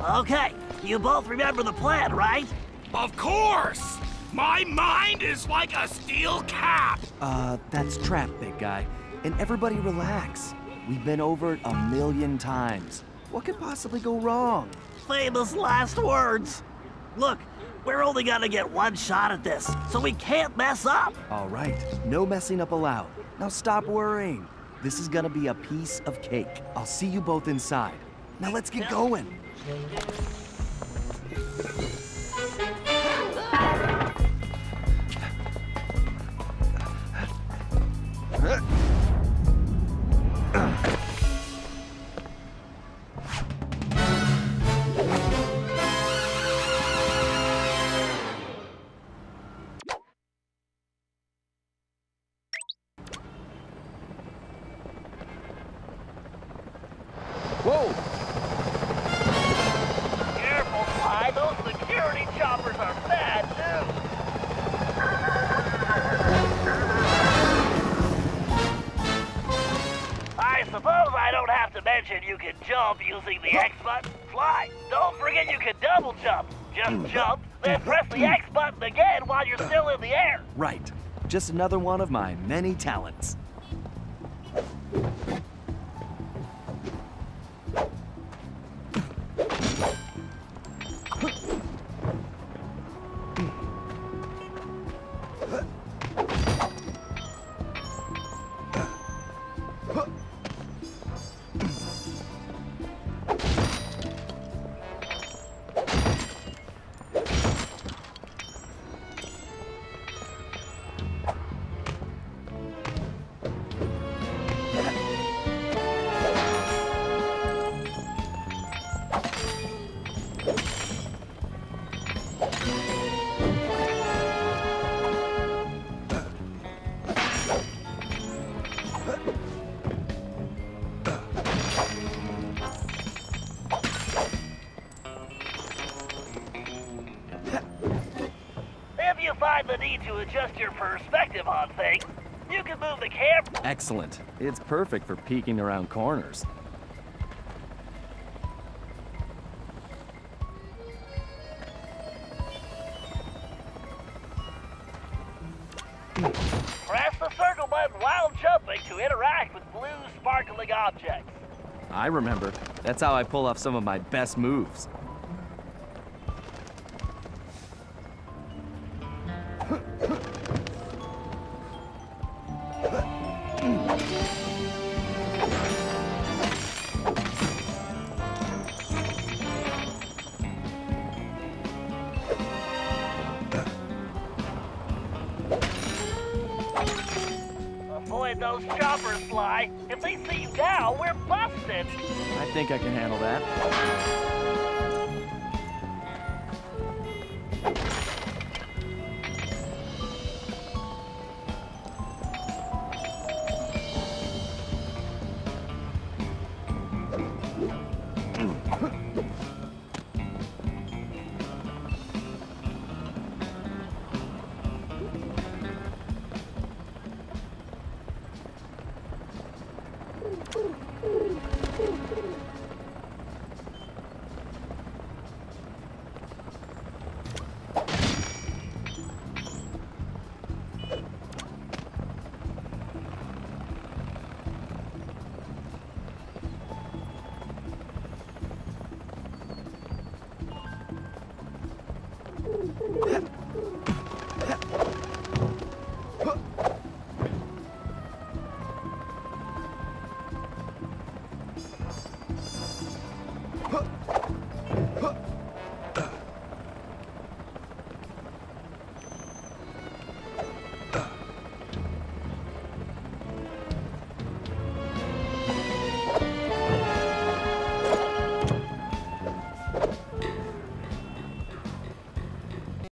Okay, you both remember the plan, right? Of course! My mind is like a steel cap! Uh, that's trap, big guy. And everybody relax. We've been over it a million times. What could possibly go wrong? Famous last words. Look, we're only gonna get one shot at this, so we can't mess up. All right, no messing up allowed. Now stop worrying. This is gonna be a piece of cake. I'll see you both inside. Now let's get going. Whoa! I suppose I don't have to mention you can jump using the X button. Sly. Don't forget you can double jump. Just hmm. jump, then press the X button again while you're still in the air. Right. Just another one of my many talents. Find the need to adjust your perspective on things, you can move the camera. Excellent. It's perfect for peeking around corners. Press the circle button while jumping to interact with blue sparkling objects. I remember. That's how I pull off some of my best moves. Those choppers, Sly. If they see you now, we're busted. I think I can handle that. Oh,